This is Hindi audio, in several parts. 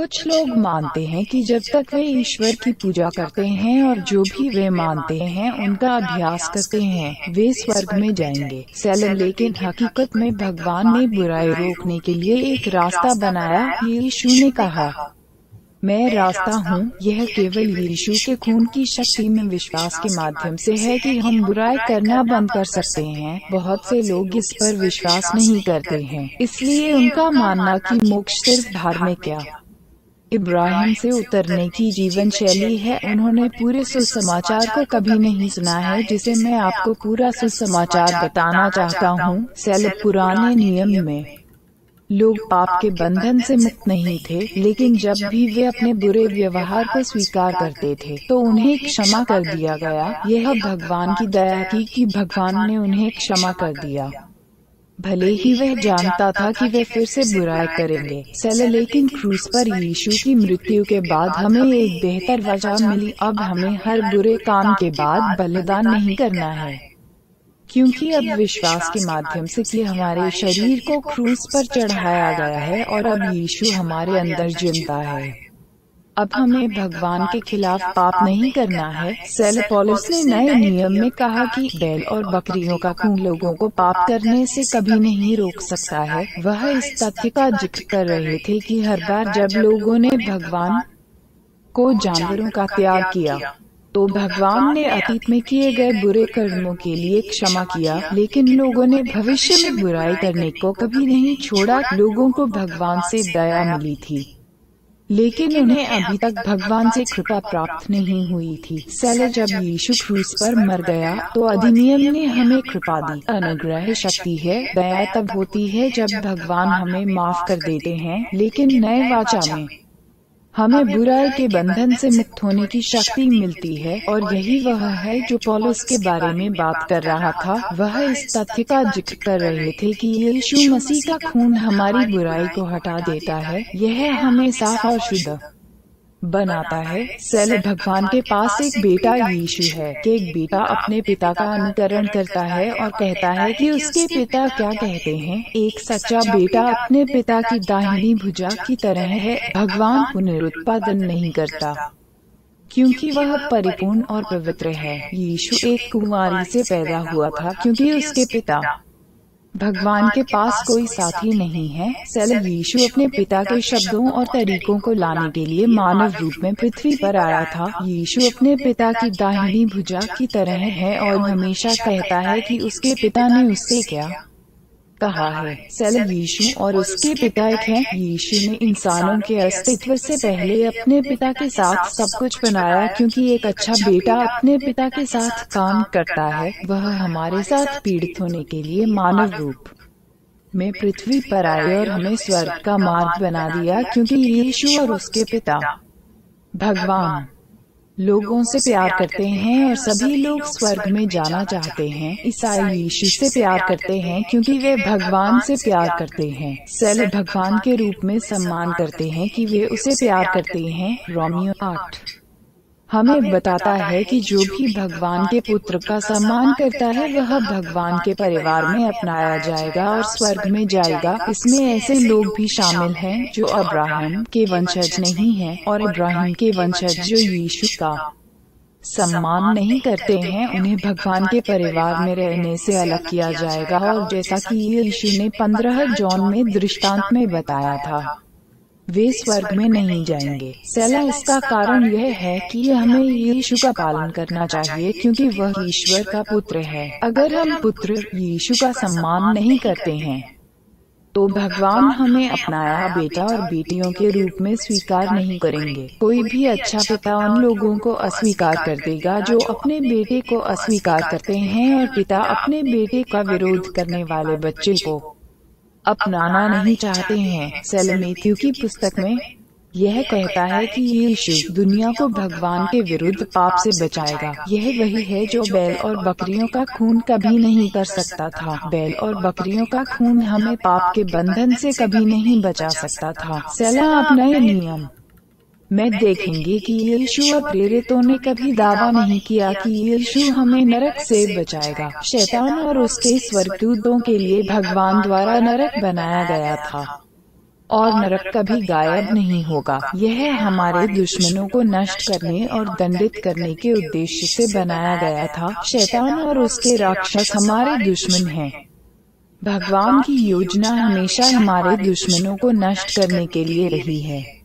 कुछ लोग मानते हैं कि जब तक वे ईश्वर की पूजा करते हैं और जो भी वे मानते हैं, उनका अभ्यास करते हैं, वे स्वर्ग में जाएँगे। सेल, लेकिन हकीकत में भगवान ने बुराई रोकने के लिए एक रास्ता बनाया। यीशु ने कहा, मैं रास्ता हूँ। यह केवल यीशु के खून की शक्ति में विश्वास के माध्यम से है कि हम बुराई करना बंद कर सकते हैं। बहुत से लोग इस पर विश्वास नहीं करते हैं। इसलिए उनका मानना कि मोक्ष सिर्फ़ धार्मिक क्या इब्राहिम से उतरने की जीवन शैली है, उन्होंने पूरे सुसमाचार को कभी नहीं सुना है, जिसे मैं आपको पूरा सुसमाचार बताना चाहता हूँ, सेल पुराने नियम में। लोग पाप के बंधन से मुक्त नहीं थे, लेकिन जब भी वे अपने बुरे व्यवहार को स्वीकार करते थे तो उन्हें क्षमा कर दिया गया। यह भगवान की दया थी कि भगवान ने उन्हें क्षमा कर दिया। भले ही वह जानता था कि वे फिर से बुराई करेंगे। सेल लेकिन क्रूस पर यीशु की मृत्यु के बाद हमें एक बेहतर वजह मिली। अब हमें हर बुरे काम के बाद बलिदान नहीं करना है। क्योंकि अब विश्वास के माध्यम से कि हमारे शरीर को क्रूस पर चढ़ाया गया है और अब यीशु हमारे अंदर ज़िंदा है। अब हमें भगवान के खिलाफ पाप नहीं करना है। सेल पॉलिस ने नए नियम में कहा कि बैल और बकरियों का खून लोगों को पाप करने से कभी नहीं रोक सकता है। वह इस तथ्य का ज़िक्र कर रहे थे कि हर बार जब लोगों ने भगवान को जानवरों का त्याग किया तो भगवान ने अतीत में किए गए बुरे कर्मों के लिए क्षमा किया लेकिन लोगों ने भविष्य में बुराई करने को कभी नहीं छोड़ा लोगों को भगवान से दया मिली थी लेकिन उन्हें अभी तक भगवान से कृपा प्राप्त नहीं हुई थी। सैले जब यीशु क्रूस पर मर गया तो अधिनियम ने हमें कृपा दी। अनुग्रह शक्ति है दया तब होती है जब भगवान हमें माफ़ कर देते हैं। लेकिन नए वाचा में हमें बुराई के बंधन से मुक्त होने की शक्ति मिलती है और यही वह है जो पॉलिस के बारे में बात कर रहा था। वह इस तथ्य का ज़िक्र कर रहे थे कि यीशु मसीह का खून हमारी बुराई को हटा देता है। यह हमें साफ़ और शुद्ध बनाता है। सेल भगवान के पास एक बेटा यीशु है। कि एक बेटा अपने पिता का अनुकरण करता है और कहता है कि उसके पिता क्या कहते हैं? एक सच्चा बेटा अपने पिता की दाहिनी भुजा की तरह है। भगवान पुनरुत्पादन नहीं करता। क्योंकि वह परिपूर्ण और पवित्र है। यीशु एक कुमारी से पैदा हुआ था क्योंकि उसके पिता भगवान के पास कोई साथी नहीं है। सल यीशु अपने पिता के शब्दों और तरीकों को लाने के लिए मानव रूप में पृथ्वी पर आया था। यीशु अपने पिता की दाहिनी भुजा की तरह है और हमेशा कहता है कि उसके पिता ने उससे क्या कहा है। सेल यीशु और उसके पिता एक है। यीशु ने इंसानों के अस्तित्व से पहले अपने पिता के साथ सब कुछ बनाया क्योंकि एक अच्छा बेटा अपने पिता के साथ काम करता है। वह हमारे साथ पीड़ित होने के लिए मानव रूप में पृथ्वी पर आए और हमें स्वर्ग का मार्ग बना दिया क्योंकि यीशु और उसके पिता भगवान। लोगों से प्यार करते हैं और सभी लोग स्वर्ग में जाना चाहते हैं। ईसाई यीशु से प्यार करते हैं क्योंकि वे भगवान से प्यार करते हैं। सेल भगवान के रूप में सम्मान करते हैं कि वे उसे प्यार करते हैं। रोमियो आठ। हमें बताता है कि जो भी भगवान के पुत्र का सम्मान करता है वह भगवान के परिवार में अपनाया जाएगा और स्वर्ग में जाएगा। इसमें ऐसे लोग भी शामिल हैं जो अब्राहम के वंशज नहीं हैं और इब्राहिम के वंशज जो यीशु का सम्मान नहीं करते हैं उन्हें भगवान के परिवार में रहने से अलग किया जाएगा। और जैसा कि यीशु ने पंद्रह जॉन में दृष्टांत में बताया था। वे स्वर्ग में नहीं जाएँगे। सेला, इसका कारण यह है कि हमें यीशु का पालन करना चाहिए, क्योंकि वह ईश्वर का पुत्र है। अगर हम पुत्र यीशु का सम्मान नहीं करते हैं तो भगवान हमें अपनाया बेटा और बेटियों के रूप में स्वीकार नहीं करेंगे। कोई भी अच्छा पिता उन लोगों को अस्वीकार कर देगा जो अपने बेटे को अस्वीकार करते हैं और पिता अपने बेटे का विरोध करने वाले बच्चे को अपनाना नहीं चाहते हैं। सेलमेथ्यू की पुस्तक में यह कहता है कि यीशु दुनिया को भगवान के विरुद्ध पाप से बचाएगा। यह वही है जो बैल और बकरियों का खून कभी नहीं कर सकता था। बैल और बकरियों का खून हमें पाप के बंधन से कभी नहीं बचा सकता था। सेला अपनाए नियम। में देखेंगे कि यीशु और प्रेरितों ने कभी दावा नहीं किया कि यीशु हमें नरक से बचाएगा। शैतान और उसके स्वर्गदूतों के लिए भगवान द्वारा नरक बनाया गया था। और नरक कभी गायब नहीं होगा। यह हमारे दुश्मनों को नष्ट करने और दंडित करने के उद्देश्य से बनाया गया था। शैतान और उसके राक्षस हमारे दुश्मन हैं। भगवान की योजना हमेशा हमारे दुश्मनों को नष्ट करने के लिए रही है।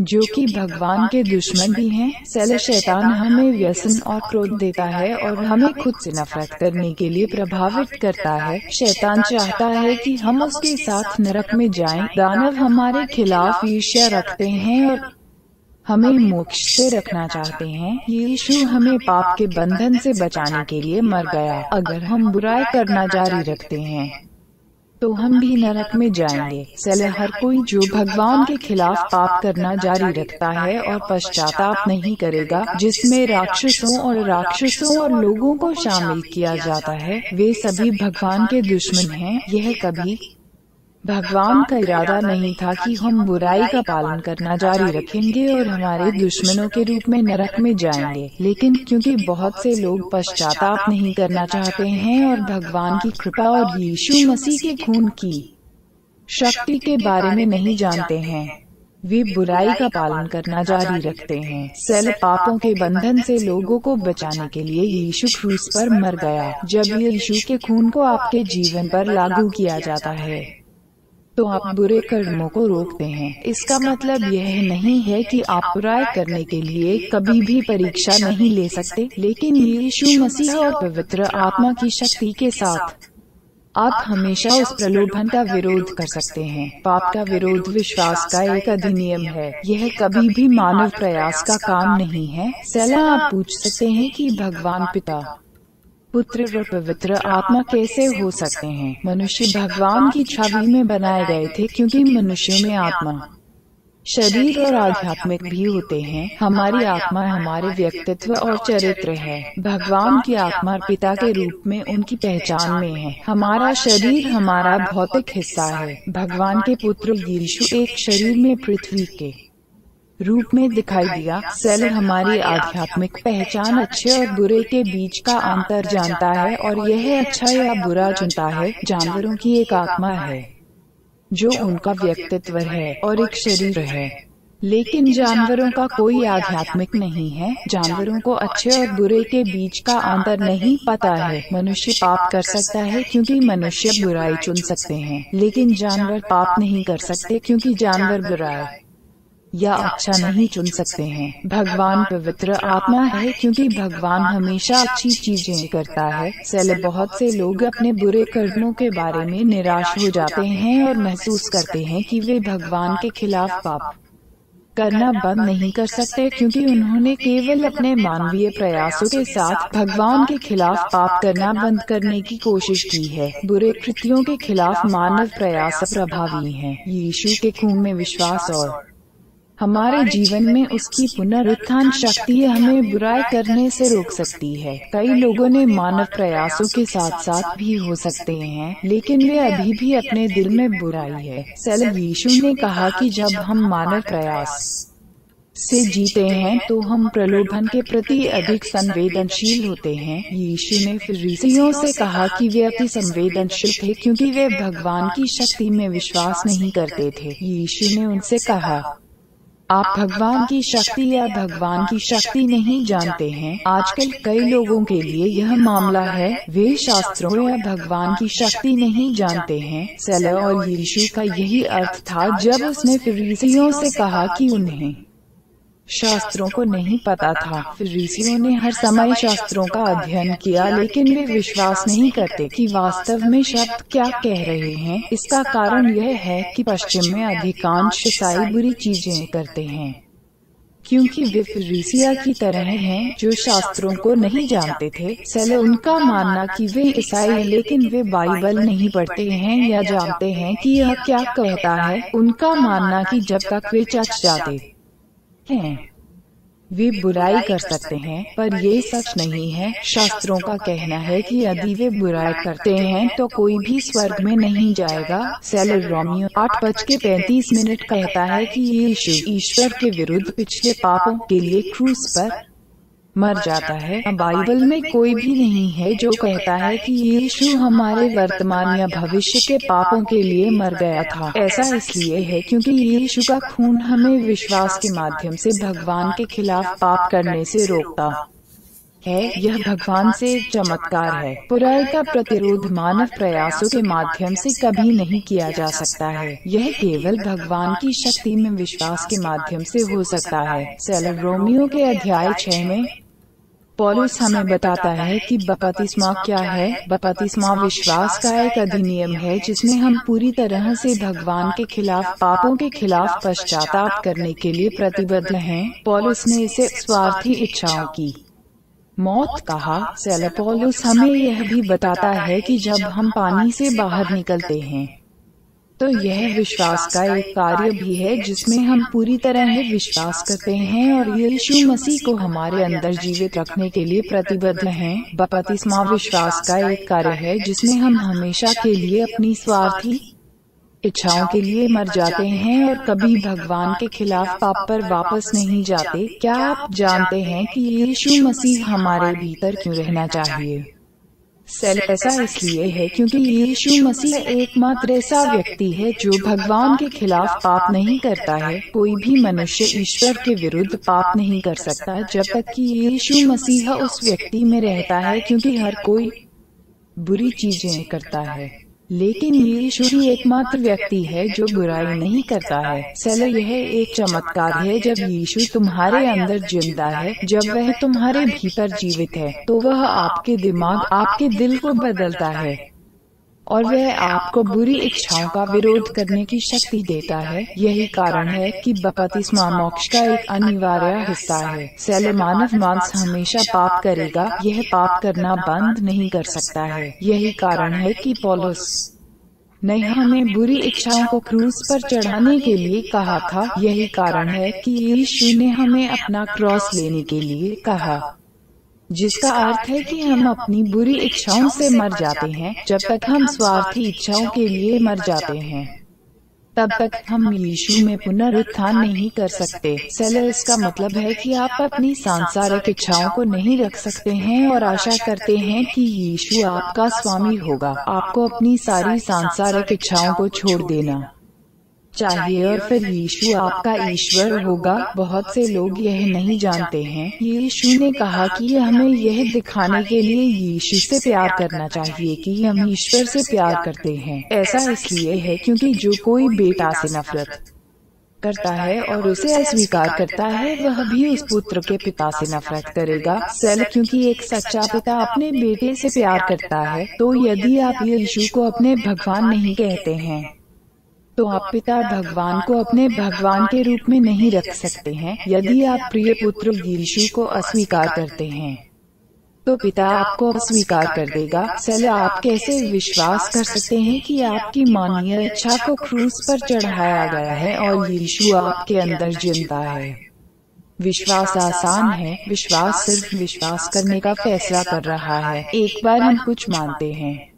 जो कि भगवान के दुश्मन भी हैं सेल शैतान हमें व्यसन और क्रोध देता है और हमें खुद से नफरत करने के लिए प्रभावित करता है। शैतान चाहता है कि हम उसके साथ नरक में जाएँ। दानव हमारे खिलाफ ईर्ष्या रखते हैं और हमें मोक्ष से रखना चाहते हैं। यीशु हमें पाप के बंधन से बचाने के लिए मर गया। अगर हम बुराई करना जारी रखते हैं तो हम भी नरक में जाएँगे। सले हर कोई जो भगवान के खिलाफ पाप करना जारी रखता है और पश्चाताप नहीं करेगा, जिसमें राक्षसों और राक्षसों और लोगों को शामिल किया जाता है, वे सभी भगवान के दुश्मन हैं, यह कभी भगवान का इरादा नहीं था कि हम बुराई का पालन करना जारी रखेंगे और हमारे दुश्मनों के रूप में नरक में जाएँगे। लेकिन क्योंकि बहुत से लोग पश्चाताप नहीं करना चाहते हैं और भगवान की कृपा और यीशु मसीह के खून की शक्ति के बारे में नहीं जानते हैं, वे बुराई का पालन करना जारी रखते हैं। सेल पापों के बंधन से लोगों को बचाने के लिए यीशु क्रूस पर मर गया, जब यीशु के खून को आपके जीवन पर लागू किया जाता है। तो आप बुरे कर्मों को रोकते हैं। इसका मतलब यह नहीं है कि आप बुराई करने के लिए कभी भी परीक्षा नहीं ले सकते लेकिन यीशु मसीह और पवित्र आत्मा की शक्ति के साथ आप हमेशा उस प्रलोभन का विरोध कर सकते हैं। पाप का विरोध विश्वास का एक अधिनियम है। यह कभी भी मानव प्रयास का काम नहीं है। सला आप पूछ सकते हैं कि भगवान पिता पुत्र और पवित्र आत्मा कैसे हो सकते हैं? मनुष्य भगवान की छवि में बनाए गए थे क्योंकि मनुष्य में आत्मा शरीर और आध्यात्मिक भी होते हैं। हमारी आत्मा हमारे व्यक्तित्व और चरित्र है। भगवान की आत्मा पिता के रूप में उनकी पहचान में है। हमारा शरीर हमारा भौतिक हिस्सा है। भगवान के पुत्र यीशु एक शरीर में पृथ्वी के रूप में दिखाई दिया। सेल हमारी आध्यात्मिक पहचान अच्छे और बुरे के बीच का अंतर जानता है और यह अच्छा या बुरा चुनता है। जानवरों की एक आत्मा है जो उनका व्यक्तित्व है और एक शरीर है। लेकिन जानवरों का कोई आध्यात्मिक नहीं है। जानवरों को अच्छे और बुरे के बीच का अंतर नहीं पता है। मनुष्य पाप कर सकता है क्योंकि मनुष्य बुराई चुन सकते हैं। लेकिन जानवर पाप नहीं कर सकते। क्योंकि जानवर बुराई या अच्छा नहीं चुन सकते हैं। भगवान पवित्र आत्मा है क्योंकि भगवान हमेशा अच्छी चीज़ें करता है। सेल बहुत से लोग अपने बुरे कर्मों के बारे में निराश हो जाते हैं और महसूस करते हैं कि वे भगवान के खिलाफ पाप करना बंद नहीं कर सकते क्योंकि उन्होंने केवल अपने मानवीय प्रयासों के साथ भगवान के खिलाफ पाप करना बंद करने की कोशिश की है बुरे कृतियों के खिलाफ मानव प्रयास प्रभावी हैं। यीशु के खून में विश्वास और हमारे जीवन में उसकी पुनरुत्थान शक्ति हमें बुराई करने से रोक सकती है। कई लोगों ने मानव प्रयासों के साथ साथ भी हो सकते हैं लेकिन वे अभी भी अपने दिल में बुराई है। सेल यीशु ने कहा कि जब हम मानव प्रयास से जीते हैं तो हम प्रलोभन के प्रति अधिक संवेदनशील होते हैं। यीशु ने फिर से कहा कि वे अति संवेदनशील थे क्योंकि वे भगवान की शक्ति में विश्वास नहीं करते थे यीशु ने उनसे कहा आप भगवान की शक्ति या भगवान की शक्ति नहीं जानते हैं? आजकल कई लोगों के लिए यह मामला है, वे शास्त्रों या भगवान की शक्ति नहीं जानते हैं। सेलो और यीशु का यही अर्थ था जब उसने फिरीसियों से कहा कि उन्हें शास्त्रों को नहीं पता था। फिर ऋषियों ने हर समय शास्त्रों का अध्ययन किया लेकिन वे विश्वास नहीं करते कि वास्तव में शब्द क्या कह रहे हैं। इसका कारण यह है कि पश्चिम में अधिकांश ईसाई बुरी चीज़ें करते हैं। क्योंकि वे फिरीसिया की तरह हैं जो शास्त्रों को नहीं जानते थे। सले उनका मानना कि वे ईसाई हैं लेकिन वे बाइबल नहीं पढ़ते हैं या जानते हैं कि यह क्या कहता है। उनका मानना कि जब तक वे चच जाते हैं। वे बुराई कर सकते हैं पर ये सच नहीं है। शास्त्रों का कहना है कि यदि वे बुराई करते हैं तो कोई भी स्वर्ग में नहीं जाएगा। सेल रोमियो आठ बज के पैंतीस मिनट कहता है कि यीशु ईश्वर के विरुद्ध पिछले पापों के लिए क्रूस पर मर जाता है। बाइबल में कोई भी नहीं है जो कहता है कि यीशु हमारे वर्तमान या भविष्य के पापों के लिए मर गया था। ऐसा इसलिए है क्योंकि यीशु का खून हमें विश्वास के माध्यम से भगवान के खिलाफ पाप करने से रोकता है। यह भगवान से चमत्कार है। बुराई का प्रतिरोध मानव प्रयासों के माध्यम से कभी नहीं किया जा सकता है। यह केवल भगवान की शक्ति में विश्वास के माध्यम से हो सकता है सेलर रोमियो के अध्याय छह में पॉलिस हमें बताता है कि बपतिस्मा क्या है? बपतिस्मा विश्वास का एक अधिनियम है जिसमें हम पूरी तरह से भगवान के खिलाफ पापों के खिलाफ पश्चाताप करने के लिए प्रतिबद्ध हैं। पॉलिस ने इसे स्वार्थी इच्छाओं की। मौत कहा सेलपोलुस हमें यह भी बताता है कि जब हम पानी से बाहर निकलते हैं तो यह विश्वास का एक कार्य भी है जिसमें हम पूरी तरह विश्वास करते हैं और यीशु मसीह को हमारे अंदर जीवित रखने के लिए प्रतिबद्ध हैं। बपतिस्मा विश्वास का एक कार्य है जिसमें हम हमेशा के लिए अपनी स्वार्थी इच्छाओं के लिए मर जाते हैं और कभी भगवान के खिलाफ पाप पर वापस नहीं जाते। क्या आप जानते हैं कि यीशु मसीह हमारे भीतर क्यों रहना चाहिए? सेल ऐसा इसलिए है क्योंकि यीशु मसीह एकमात्र ऐसा व्यक्ति है जो भगवान के खिलाफ पाप नहीं करता है। कोई भी मनुष्य ईश्वर के विरुद्ध पाप नहीं कर सकता जब तक कि यीशु मसीह उस व्यक्ति में रहता है क्योंकि हर कोई बुरी चीज़ें करता है। लेकिन यीशु ही एकमात्र व्यक्ति है जो बुराई नहीं करता है। चलो यह एक चमत्कार है जब यीशु तुम्हारे अंदर ज़िंदा है। जब वह तुम्हारे भीतर जीवित है तो वह आपके दिमाग आपके दिल को बदलता है। और वह आपको बुरी इच्छाओं का विरोध करने की शक्ति देता है। यही कारण है कि बपतिस्मा मोक्ष का एक अनिवार्य हिस्सा है। सैल मानव मांस हमेशा पाप करेगा यह पाप करना बंद नहीं कर सकता है। यही कारण है कि पोलोस ने हमें बुरी इच्छाओं को क्रूज पर चढ़ाने के लिए कहा था। यही कारण है कि यीशु ने हमें अपना क्रॉस लेने के लिए कहा। जिसका अर्थ है कि हम अपनी बुरी इच्छाओं से मर जाते हैं जब तक हम स्वार्थी इच्छाओं के लिए मर जाते हैं। तब तक हम यीशु में पुनरुत्थान नहीं कर सकते। सेलर इसका मतलब है कि आप अपनी सांसारिक इच्छाओं को नहीं रख सकते हैं और आशा करते हैं कि यीशु आपका स्वामी होगा। आपको अपनी सारी सांसारिक इच्छाओं को छोड़ देना। चाहिए और फिर यीशु आपका ईश्वर होगा बहुत से लोग यह नहीं जानते हैं। यीशु ने कहा कि हमें यह दिखाने के लिए यीशु से प्यार करना चाहिए कि हम ईश्वर से प्यार करते हैं। ऐसा इसलिए है क्योंकि जो कोई बेटा से नफरत करता है और उसे अस्वीकार करता है वह भी उस पुत्र के पिता से नफरत करेगा। सेल क्योंकि एक सच्चा पिता अपने बेटे से प्यार करता है तो यदि आप यीशु को अपने भगवान नहीं कहते हैं तो आप पिता भगवान को अपने भगवान के रूप में नहीं रख सकते हैं, यदि आप प्रिय पुत्र यीशु को अस्वीकार करते हैं। तो पिता आपको अस्वीकार कर देगा। चलो आप कैसे विश्वास कर सकते हैं कि आपकी मानवीय इच्छा को क्रूस पर चढ़ाया गया है और यीशु आपके अंदर ज़िंदा है? विश्वास आसान है। विश्वास सिर्फ़ विश्वास करने का फैसला कर रहा है। एक बार हम कुछ मानते हैं।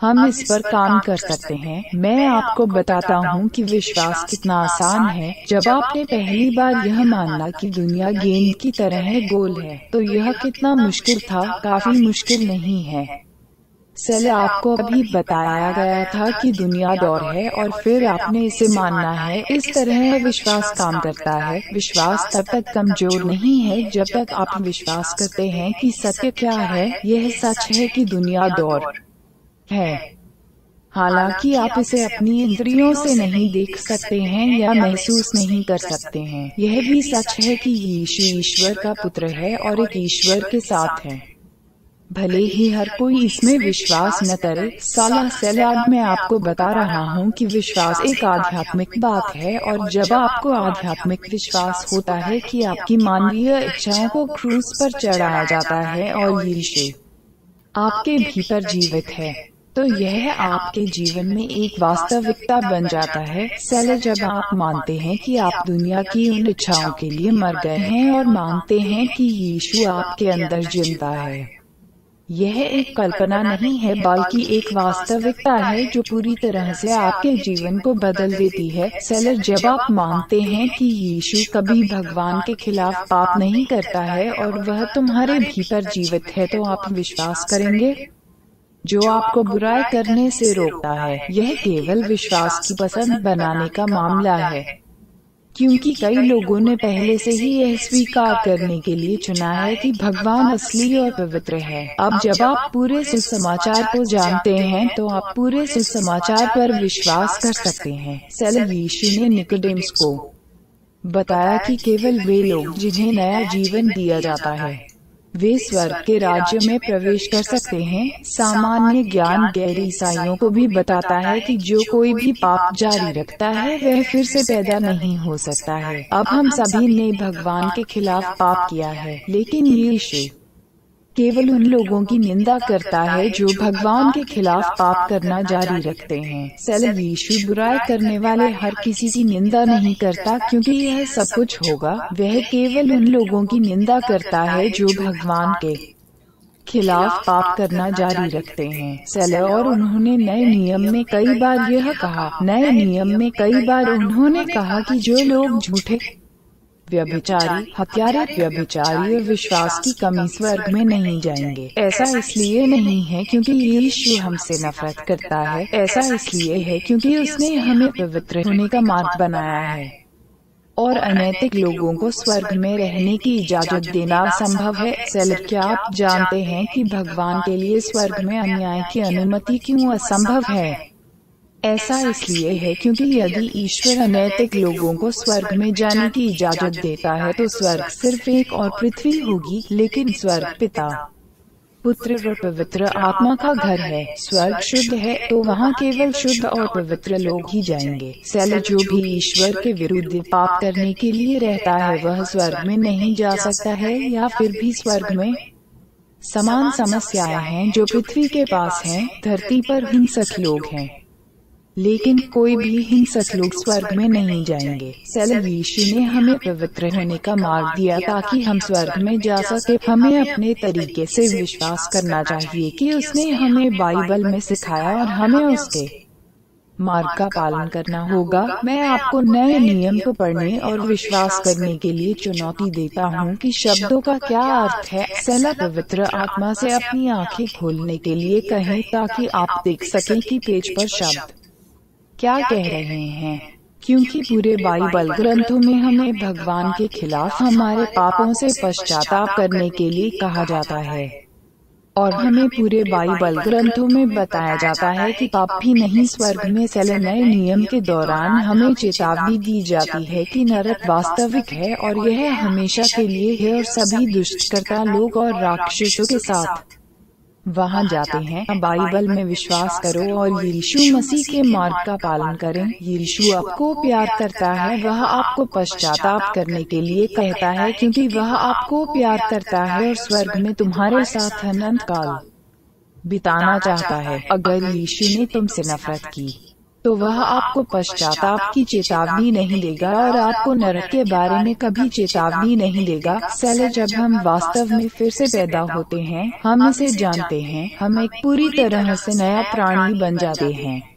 हम इस पर काम कर सकते हैं। मैं आपको बताता हूँ कि विश्वास कितना आसान है। जब आपने पहली बार यह मानना कि दुनिया गेंद की तरह गोल है तो यह कितना मुश्किल था काफ़ी मुश्किल नहीं है। चले आपको अभी बताया गया था कि दुनिया दौर है और फिर आपने इसे मानना है। इस तरह विश्वास काम करता है। विश्वास तब तक कमज़ोर नहीं है जब तक आप विश्वास करते हैं कि सत्य क्या है यह सच है कि दुनिया दौर है। हालाँकि आप इसे अपनी इंद्रियों से नहीं देख सकते हैं या महसूस नहीं कर सकते हैं। यह भी सच है कि यीशु ईश्वर का पुत्र है और एक ईश्वर के साथ है। भले ही हर कोई इसमें विश्वास न करे। साला सैलाब में आपको बता रहा हूँ कि विश्वास एक आध्यात्मिक बात है और जब आपको आध्यात्मिक विश्वास होता है कि आपकी मानवीय इच्छाओं को क्रूज पर चढ़ाया जाता है और यीशु आपके भीतर जीवित है तो यह आपके जीवन में एक वास्तविकता बन जाता है। सेल जब आप मानते हैं कि आप दुनिया की उन इच्छाओं के लिए मर गए हैं और मानते हैं कि यीशु आपके अंदर ज़िंदा है। यह एक कल्पना नहीं है बल्कि एक वास्तविकता है जो पूरी तरह से आपके जीवन को बदल देती है। सेलर जब आप मानते हैं कि यीशु कभी भगवान के खिलाफ पाप नहीं करता है और वह तुम्हारे भीतर जीवित है तो आप विश्वास करेंगे जो आपको बुराई करने से रोकता है यह केवल विश्वास की पसंद बनाने का मामला है। क्योंकि कई लोगों ने पहले से ही यह स्वीकार करने के लिए चुना है कि भगवान असली और पवित्र है। अब जब आप पूरे सुसमाचार को जानते हैं तो आप पूरे सुसमाचार पर विश्वास कर सकते हैं। सेल यीशु ने निकोडेम्स को बताया कि केवल वे लोग जिन्हें नया जीवन दिया जाता है वे स्वर्ग के राज्य में प्रवेश कर सकते हैं। सामान्य ज्ञान गैर ईसाइयों को भी बताता है कि जो कोई भी पाप जारी रखता है वह फिर से पैदा नहीं हो सकता है। अब हम सभी ने भगवान के खिलाफ पाप किया है। लेकिन यीशु केवल उन लोगों की निंदा करता है जो भगवान के खिलाफ पाप करना जारी रखते हैं। सेल यीशु बुराई करने वाले हर किसी की निंदा नहीं करता, क्योंकि यह सब कुछ होगा। वह केवल उन लोगों की निंदा करता है जो भगवान के खिलाफ पाप करना जारी रखते हैं। सेल, और उन्होंने नए नियम में कई बार यह कहा, नए नियम में कई बार उन्होंने कहा कि जो लोग झूठे व्यभिचारी, हत्यारे व्यभिचारी और विश्वास की कमी स्वर्ग में नहीं जाएँगे। ऐसा इसलिए नहीं है क्योंकि यीशु हमसे नफरत करता है। ऐसा इसलिए है क्योंकि उसने हमें पवित्र होने का मार्ग बनाया है और अनैतिक लोगों को स्वर्ग में रहने की इजाज़त देना संभव है। सेलर क्या आप जानते हैं कि भगवान के लिए स्वर्ग में अन्याय की अनुमति क्यों असंभव है? ऐसा इसलिए है क्योंकि यदि ईश्वर अनैतिक लोगों को स्वर्ग में जाने की इजाज़त देता है तो स्वर्ग सिर्फ़ एक और पृथ्वी होगी लेकिन स्वर्ग पिता। पुत्र और पवित्र आत्मा का घर है। स्वर्ग शुद्ध है तो वहाँ केवल शुद्ध और पवित्र लोग ही जाएँगे। सेल जो भी ईश्वर के विरुद्ध पाप करने के लिए रहता है वह स्वर्ग में नहीं जा सकता है या फिर भी स्वर्ग में समान समस्याएँ हैं जो पृथ्वी के पास हैं, धरती पर हिंसक लोग हैं लेकिन कोई भी हिंसक लोग स्वर्ग में नहीं जाएँगे। सेल यीशु ने हमें पवित्र होने का मार्ग दिया ताकि हम स्वर्ग में जा सके हमें अपने तरीके से विश्वास करना चाहिए कि उसने हमें बाइबल में सिखाया और हमें उसके मार्ग का पालन करना होगा। मैं आपको नए नियम को पढ़ने और विश्वास करने के लिए चुनौती देता हूँ कि शब्दों का क्या अर्थ है सेला पवित्र आत्मा से अपनी आँखें खोलने के लिए कहें ताकि आप देख सकें कि पेज पर शब्द क्या कह रहे हैं? क्योंकि पूरे बाइबल ग्रंथों में हमें भगवान के खिलाफ हमारे पापों से पश्चाताप करने के लिए कहा जाता है। और हमें पूरे बाइबल ग्रंथों में बताया जाता है कि पाप भी नहीं स्वर्ग में चले नए नियम के दौरान हमें चेतावनी दी जाती है कि नरक वास्तविक है और यह हमेशा के लिए है और सभी दुष्टकर्ता लोग और राक्षसों के साथ। वहाँ जाते हैं। बाइबल में विश्वास करो और यीशु मसीह के मार्ग का पालन करें। यीशु आपको प्यार करता है। वह आपको पश्चाताप करने के लिए कहता है क्योंकि वह आपको प्यार करता है और स्वर्ग में तुम्हारे साथ अनंत काल। बिताना चाहता है। अगर यीशु ने तुमसे नफरत की तो वह आपको पश्चाताप की चेतावनी नहीं देगा और आपको नरक के बारे में कभी चेतावनी नहीं देगा। सेल, जब हम वास्तव में फिर से पैदा होते हैं, हम इसे जानते हैं। हम एक पूरी तरह से नया प्राणी बन जाते हैं।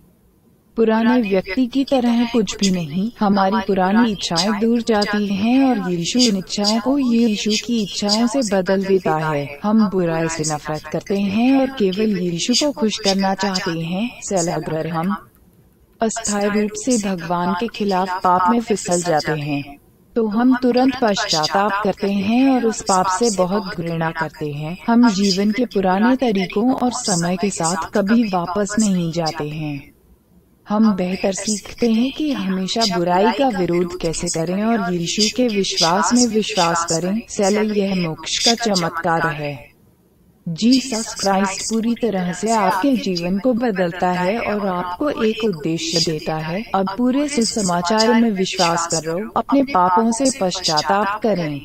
पुराने व्यक्ति की तरह कुछ भी नहीं। हमारी पुरानी इच्छाएँ दूर जाती हैं और यीशु इन इच्छाओं को यीशु की इच्छाओं से बदल देता है। हम बुराई से नफरत करते हैं और केवल यीशु को खुश करना चाहते हैं। सेल, अगर हम अस्थायी रूप से भगवान के खिलाफ पाप में फिसल जाते हैं। तो हम तुरंत पश्चाताप करते हैं और उस पाप से बहुत घृणा करते हैं। हम जीवन के पुराने तरीकों और समय के साथ कभी वापस नहीं जाते हैं। हम बेहतर सीखते हैं कि हमेशा बुराई का विरोध कैसे करें और यीशु के विश्वास में विश्वास करें। सेल यह मोक्ष का चमत्कार है। जीसस क्राइस्ट पूरी तरह से आपके जीवन को बदलता है और आपको एक उद्देश्य देता है। अब पूरे सुसमाचार में विश्वास करो अपने पापों से पश्चाताप करें।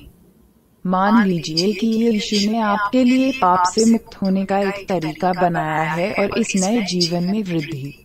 मान लीजिए कि ऋषि ने आपके लिए पाप से मुक्त होने का एक तरीका बनाया है और इस नए जीवन में वृद्धि।